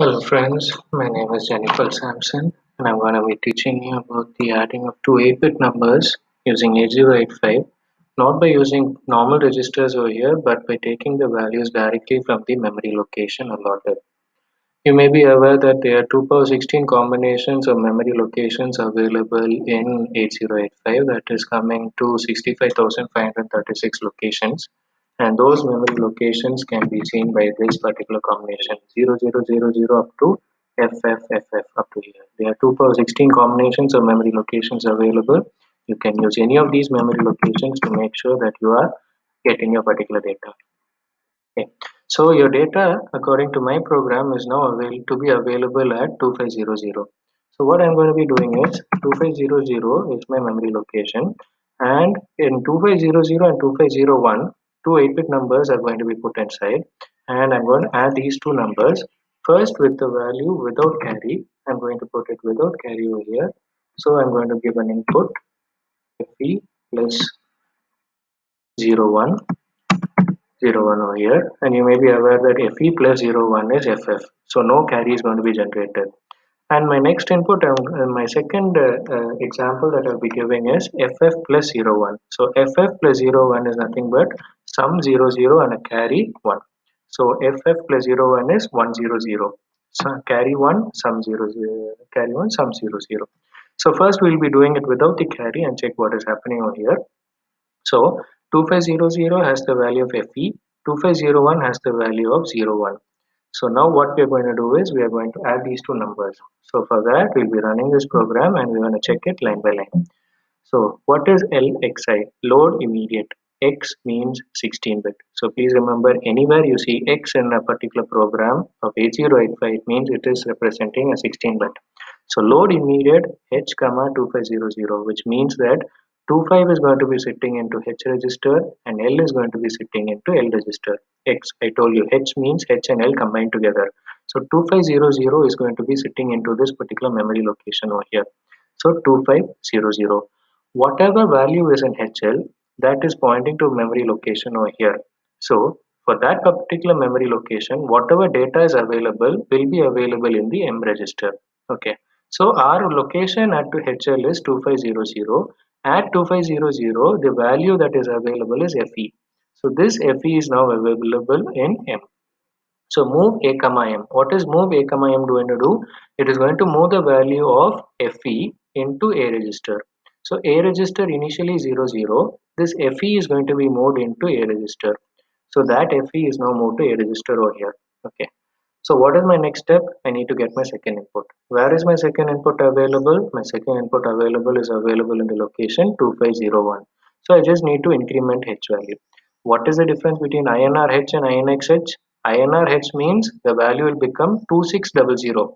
Hello friends, my name is Jenyfal Sampson and I'm going to be teaching you about the adding of two 8-bit numbers using 8085 not by using normal registers over here but by taking the values directly from the memory location allotted. You may be aware that there are 2 power 16 combinations of memory locations available in 8085 that is coming to 65,536 locations and those memory locations can be seen by this particular combination 0000 up to FFFF up to here. There are 2 power 16 combinations of memory locations available. You can use any of these memory locations to make sure that you are getting your particular data. Okay. So your data according to my program is now available to be available at 2500. So what I'm going to be doing is 2500 is my memory location and in 2500 and 2501 two 8-bit numbers are going to be put inside and I'm going to add these two numbers. First with the value without carry I'm going to put it without carry over here. So I'm going to give an input fe plus 01 01 over here. And you may be aware that fe plus 01 is ff so no carry is going to be generated. And my next input um, uh, my second uh, uh, example that I'll be giving is ff plus 01 so ff plus 01 is nothing but sum 0 0 and a carry 1 so ff plus 0 01 is 100 so carry 1 sum 0 0 carry 1 sum 0 0 so first we'll be doing it without the carry and check what is happening over here so 2500 has the value of fe 2501 has the value of 01 so now what we are going to do is we are going to add these two numbers. So for that we'll be running this program and we're going to check it line by line. So what is LXI? Load immediate. X means 16 bit. So please remember anywhere you see X in a particular program of 8085 it means it is representing a 16 bit. So load immediate H comma 2500 which means that 25 is going to be sitting into H register and L is going to be sitting into L register. X, I told you H means H and L combined together. So 2500 is going to be sitting into this particular memory location over here. So 2500. Whatever value is in HL, that is pointing to memory location over here. So for that particular memory location, whatever data is available will be available in the M register. Okay. So our location at HL is 2500 at 2500 the value that is available is fe so this fe is now available in m. So move a comma m. What is move a comma m going to do? It is going to move the value of fe into a register. So a register initially 0 0 this fe is going to be moved into a register so that fe is now moved to a register over here okay so what is my next step? I need to get my second input. Where is my second input available? My second input available is available in the location 2501. So I just need to increment H value. What is the difference between INRH and INXH? INRH means the value will become 2600.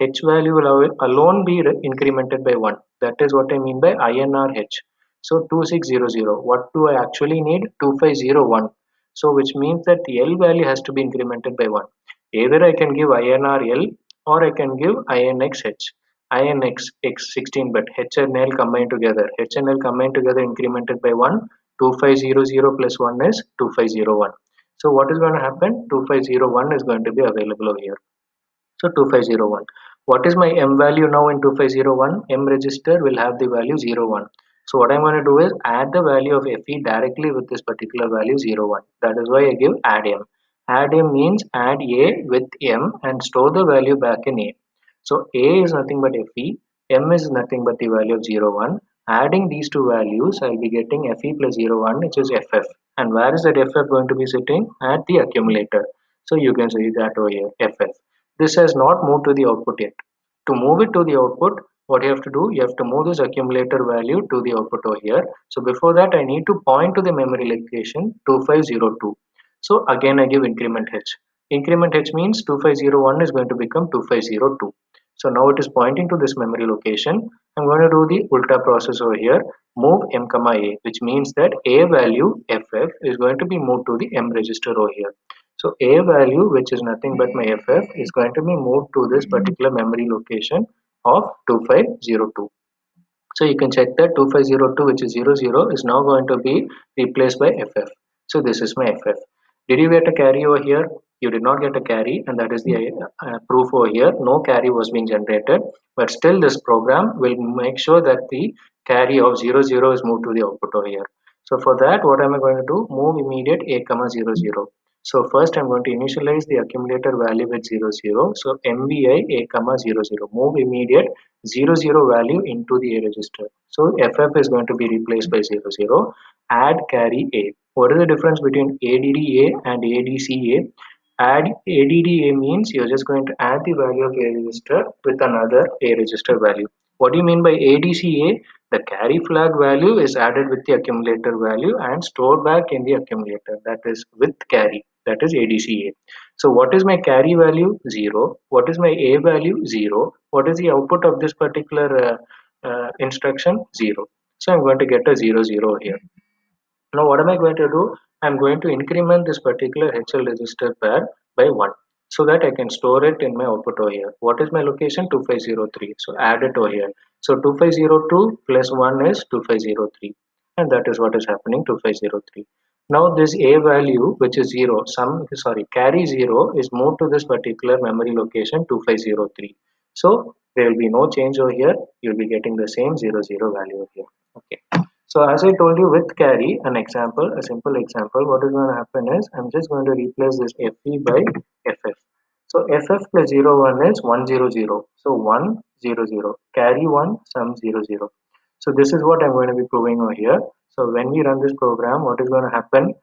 H value will alone be incremented by 1. That is what I mean by INRH. So 2600. What do I actually need? 2501. So which means that the L value has to be incremented by 1 either I can give INRL or I can give INXH INX X 16 bit H and L combined together. H and L combined together incremented by 1 2500 plus 1 is 2501 so what is going to happen 2501 is going to be available over here. So 2501 what is my M value now in 2501 M register will have the value 01 so what I'm going to do is add the value of FE directly with this particular value 01 that is why I give add M. Add m means add a with m and store the value back in a. So a is nothing but fe m is nothing but the value of 0 1 adding these two values i'll be getting fe plus 0 1 which is ff and where is that ff going to be sitting? At the accumulator. So you can see that over here ff this has not moved to the output yet. To move it to the output what you have to do you have to move this accumulator value to the output over here so before that i need to point to the memory location 2502 so again I give increment h. Increment h means 2501 is going to become 2502. So now it is pointing to this memory location. I'm going to do the ultra process over here. Move m comma a which means that a value ff is going to be moved to the m register over here. So a value which is nothing but my ff is going to be moved to this particular memory location of 2502. So you can check that 2502 which is 00 is now going to be replaced by ff. So this is my ff. Did you get a carry over here? you did not get a carry and that is the uh, proof over here no carry was being generated but still this program will make sure that the carry of 0 0 is moved to the output over here so for that what am i going to do move immediate a comma 0 0 so first i'm going to initialize the accumulator value with 0 0 so mvi a comma 0 0 move immediate 0 0 value into the a register so ff is going to be replaced by 0 0 add carry a what is the difference between ADDA and ADCA? Add ADDA means you're just going to add the value of A register with another A register value. What do you mean by ADCA? The carry flag value is added with the accumulator value and stored back in the accumulator. That is with carry. That is ADCA. So what is my carry value? 0. What is my A value? 0. What is the output of this particular uh, uh, instruction? 0. So I'm going to get a 0, 0 here. Now what am I going to do? I'm going to increment this particular HL register pair by 1 so that I can store it in my output over here. What is my location? 2503. So add it over here. So 2502 plus 1 is 2503 and that is what is happening 2503. Now this A value which is 0, some sorry carry 0 is moved to this particular memory location 2503. So there will be no change over here. You'll be getting the same 00 value over here. Okay. So as I told you with carry, an example, a simple example, what is going to happen is I'm just going to replace this FE by FF. So FF plus 0, 1 is 1, 0, 0. So 1, 0, 0. Carry 1, sum 0, 0. So this is what I'm going to be proving over here. So when we run this program, what is going to happen?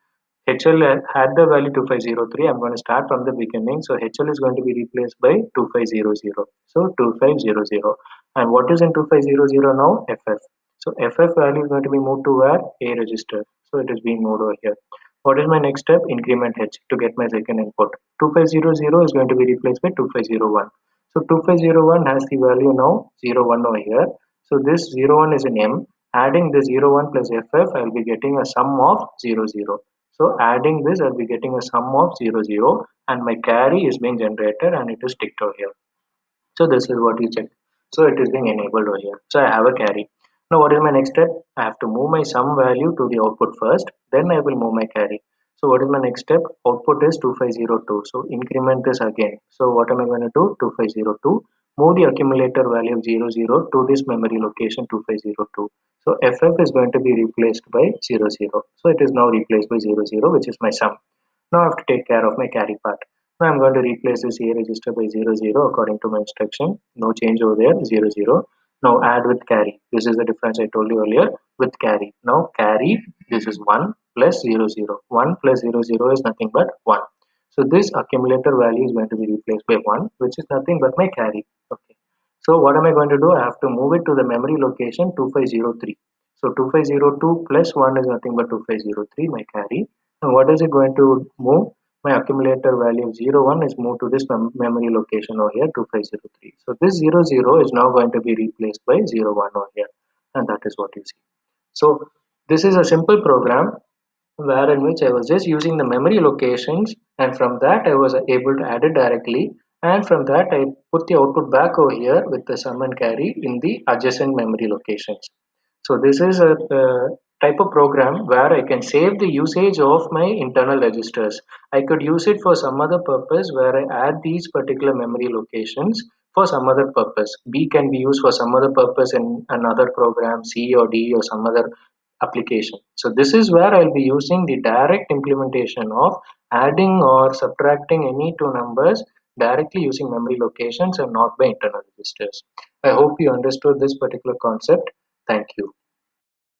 HL had the value 2503. I'm going to start from the beginning. So HL is going to be replaced by 2500. So 2500. And what is in 2500 now? FF. So FF value is going to be moved to where? A register. So it is being moved over here. What is my next step? Increment H to get my second input. 2500 is going to be replaced by 2501. So 2501 has the value now 01 over here. So this 01 is an M. Adding the 01 plus FF, I will be getting a sum of 00. 0 So adding this, I'll be getting a sum of 00 and my carry is being generated and it is ticked over here. So this is what you check. So it is being enabled over here. So I have a carry. Now what is my next step? I have to move my sum value to the output first, then I will move my carry. So what is my next step? Output is 2502. So increment this again. So what am I going to do? 2502. Move the accumulator value of 00 to this memory location 2502. So FF is going to be replaced by 00. So it is now replaced by 00 which is my sum. Now I have to take care of my carry part. Now I'm going to replace this A register by 00 according to my instruction. No change over there 00. Now add with carry. This is the difference I told you earlier with carry. Now carry, this is 1 plus 0, 0. 1 plus 0, 0 is nothing but 1. So this accumulator value is going to be replaced by 1 which is nothing but my carry. Okay. So what am I going to do? I have to move it to the memory location 2503. So 2502 plus 1 is nothing but 2503 my carry. And what is it going to move? my accumulator value of 01 is moved to this mem memory location over here 2503 so this 00 is now going to be replaced by 01 over here and that is what you see so this is a simple program where in which I was just using the memory locations and from that I was able to add it directly and from that I put the output back over here with the sum and carry in the adjacent memory locations so this is a, type of program where I can save the usage of my internal registers. I could use it for some other purpose where I add these particular memory locations for some other purpose. B can be used for some other purpose in another program, C or D or some other application. So this is where I'll be using the direct implementation of adding or subtracting any two numbers directly using memory locations and not by internal registers. I hope you understood this particular concept. Thank you.